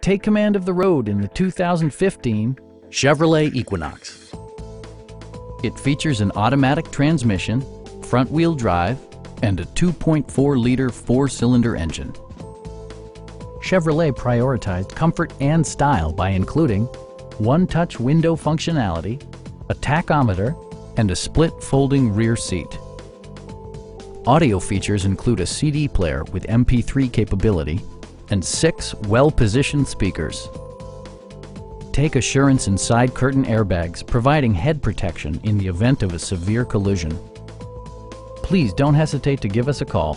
Take command of the road in the 2015 Chevrolet Equinox. It features an automatic transmission, front-wheel drive, and a 2.4-liter four-cylinder engine. Chevrolet prioritized comfort and style by including one-touch window functionality, a tachometer, and a split folding rear seat. Audio features include a CD player with MP3 capability and six well-positioned speakers. Take assurance in side curtain airbags, providing head protection in the event of a severe collision. Please don't hesitate to give us a call